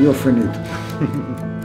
Io ho finito.